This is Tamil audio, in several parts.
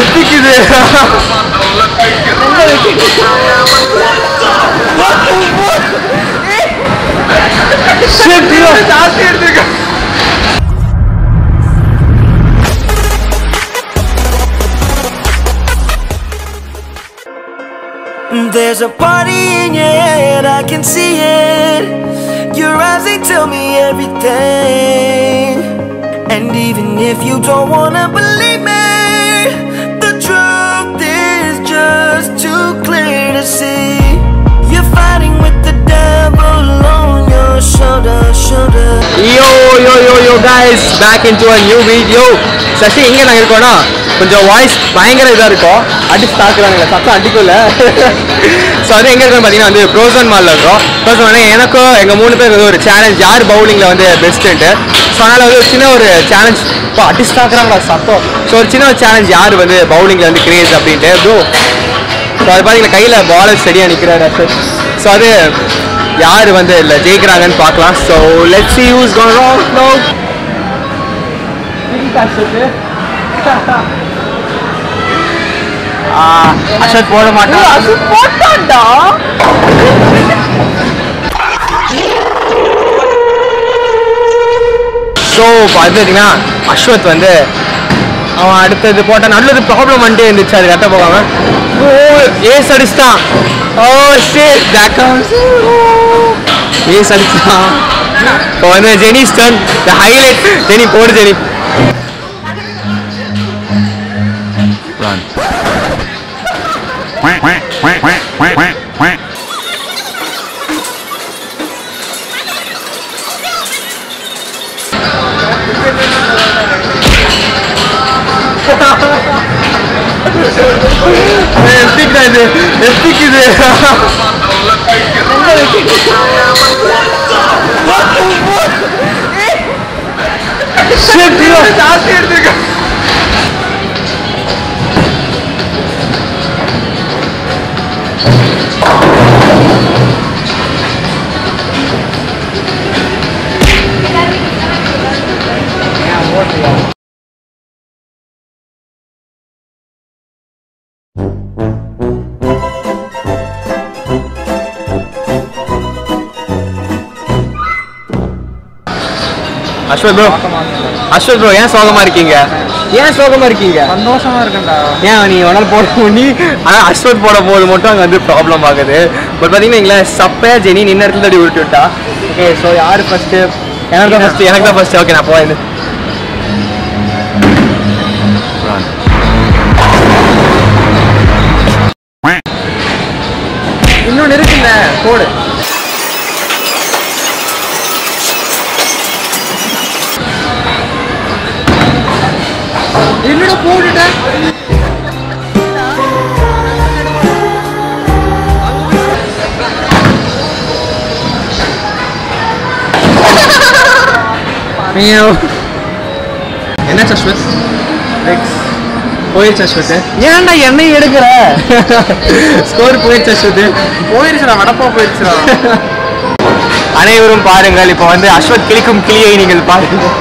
ಎತ್ತಿಕ್ಕಿದೆ There's a party in your head, I can see it. Your eyes, they tell me everything. And even if you don't wanna believe yo guys back in to a new video Sasi எங்கே நாங்கள் இருக்கோம்னா கொஞ்சம் வாய்ஸ் பயங்கர இதாக இருக்கும். அடிச்சு தாக்குறாங்க சத்தம் அடிக்கல. ஸோ அது எங்கே இருக்கோம்னு பார்த்தீங்கன்னா வந்து ப்ரோசன் மாலில் இருக்கோம். ப்ரோசன் எனக்கும் எங்கள் மூணு பேர் வந்து ஒரு சேலஞ்ச் யார் பவுலிங்கில் வந்து பெஸ்ட்டுன்ட்டு ஸோ அதனால் வந்து ஒரு சின்ன ஒரு சேலஞ்ச் இப்போ அடிச்சு தாக்குறாங்களா சத்தம். ஸோ ஒரு சின்ன ஒரு சேலஞ்ச் யார் வந்து பவுலிங்கில் வந்து கிரேஸ் அப்படின்ட்டு. ப்ரோ ஸோ அது பார்த்தீங்கன்னா கையில் பாலர் சரியாக நிற்கிறாரு ஸோ அது யார் வந்து இல்லை ஜெயிக்கிறாங்கன்னு பார்க்கலாம். So let's use go wrong no Asad போட மாட்டான். அசத் போட்டான்டா. ஸோ பார்த்தீங்கன்னா அஸ்வத் வந்து அவன் அடுத்தது போட்டான் நல்லது ப்ராப்ளம் வந்துட்டே இருந்துச்சு. அது கட்ட போகாம. ஓ ஏஸ் அடிச்சிட்டான் ஓ ஷேட் பேக் ஏஸ் அடிச்சிட்டான் இப்போ வந்து Jenny stun the highlight Jenny போடு Jenny Done. Quack, é quack, quack, quack, there. Stick Ashwath bro Ashwath bro ஏன் சோகமா இருக்கீங்க? ஏன் சோகமா இருக்கீங்க? சந்தோஷமா இருக்கேன்டா. ஏன் நீ உடனே போட நீ ஆனால் அஸ்வத் போட போது மட்டும் அங்கே வந்து ப்ராப்ளம் ஆகுது. பட் பார்த்தீங்கன்னா சப்பையா ஜெனி நின்ன இடத்துல தடி உருட்டி விட்டா. ஓகே ஸோ யார் ஃபஸ்ட்டு எனக்கு தான் ஃபஸ்ட்டு எனக்கு தான் ஃபஸ்ட்டு ஓகே நான் போய் quack இன்னொன்று இருக்குல்ல போடு. என்னடா போட்டுட்டேன் என்ன அஸ்வத் போயிடுச்சு அஸ்வத் ஏன்டா என்னையும் எடுக்கிற? ஸ்கோர் போயிடுச்சு அஸ்வத் போயிருச்சுடா வடப்பா போயிருச்சுடா. அனைவரும் பாருங்கள் இப்போ வந்து அஸ்வத் கிளிக்கும் கிளியை நீங்கள் பாருங்கள்.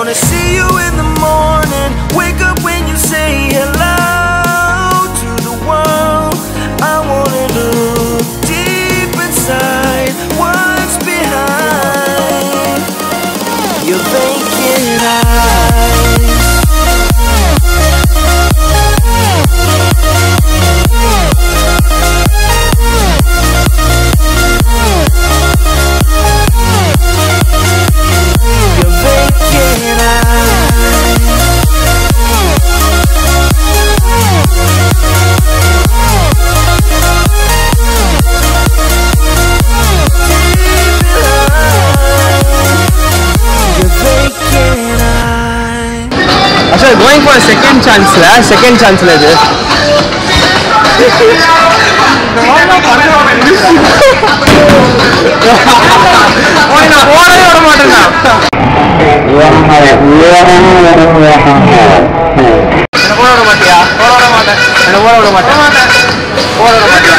Wanna see you in the actually second சான்ஸ்ல second சான்ஸ்ல இது. ஓய், நான் விட மாட்டேன்டா என்ன போட விட மாட்டியா? போட விட மாட்டேன். என்ன போட விட மாட்டேன். போட விட மாட்டேன்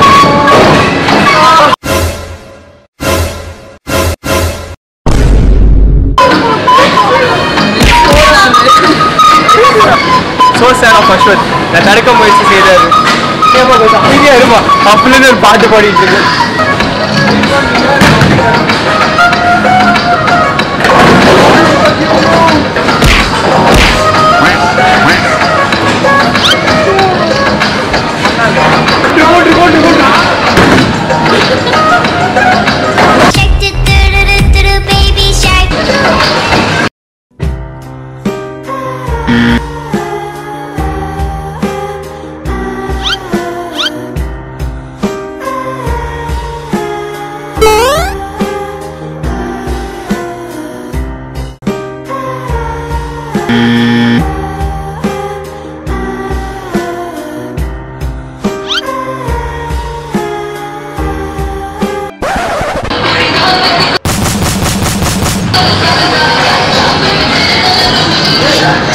சேட் ஆஃப் அஸ்வத் நான் தடுக்க முயற்சி செய்தாரு. இருப்பா அப்படின்னு ஒரு பாட்டு பாடிட்டு இருக்கு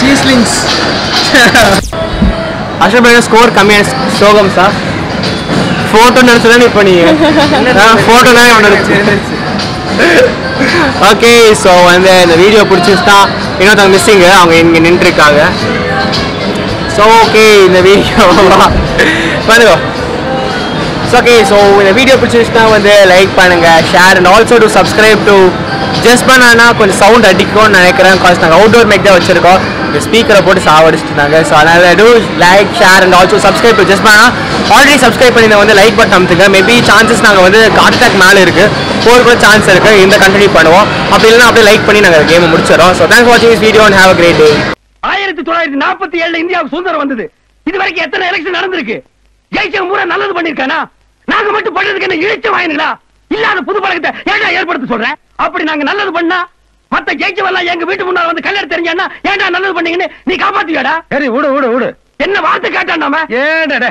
சீஸ்லிங்ஸ் அசோக் ஸ்கோர் கம்மியான சோகம் சார் ஃபோட்டோ நினச்சதான் இப்போ நீ ஃபோட்டோ தான் நினச்சி ஓகே ஸோ வந்து இந்த வீடியோ பிடிச்சிருச்சுன்னா இன்னொருத்தவங்க மிஸ்ஸிங்கு அவங்க இங்கே நின்றுருக்காங்க. ஸோ ஓகே இந்த வீடியோ பண்ணுங்க ஓகே ஸோ இந்த வீடியோ பிடிச்சிருச்சுன்னா வந்து லைக் பண்ணுங்கள் share and also to subscribe to just பண்ணானா கொஞ்சம் சவுண்ட் அடிக்கும்னு நினைக்கிறேன் காஸ் நாங்கள் அவுட்டோர் மேக் தான் வச்சுருக்கோம். இந்த ஸ்பீக்கரை போட்டு சாவடிச்சிட்டாங்க ஸோ அதனால் do like share and also subscribe just பண்ணால் ஆல்ரெடி சப்ஸ்கிரைப் பண்ணி வந்து லைக் பட்டன் அமுத்துங்க. மேபி சான்சஸ் நாங்கள் வந்து ஹார்ட் அட்டாக் மேலே இருக்கு. போர் கூட சான்ஸ் இருக்கு. இந்த கண்டினியூ பண்ணுவோம். அப்படி இல்லைன்னா அப்படியே லைக் பண்ணி நாங்கள் கேமை முடிச்சிடறோம். ஸோ தேங்க்ஸ் வாட்சிங் this video and have a great day ஆயிரத்தி தொள்ளாயிரத்தி நாற்பத்தி ஏழுல இந்தியாவுக்கு சுதந்திரம் வந்தது. இது வரைக்கும் எத்தனை எலெக்ஷன் நடந்திருக்கு? ஜெயிச்சவன் பூரா நல்லது பண்ணிருக்கானா? நாங்க மட்டும் பண்றதுக்கு என்ன இழிச்ச வாயினுங்களா இல்லாத புது பழக்கத்தை ஏடா ஏற்படுத்த சொல்றேன் அப்படி நாங்க நல்லது பண்ணா மத்த ஜெயிச்சவெல்லாம் எங்க வீட்டு முன்னால வந்து கல்யாணம் தெரிஞ்சான்னா ஏன்டா நல்லது பண்ணீங்கன்னு? நீ காப்பாத்துவியாடா சரி விடு விடு விடு. என்ன வார்த்தை கேட்டான் நாம ஏன்டா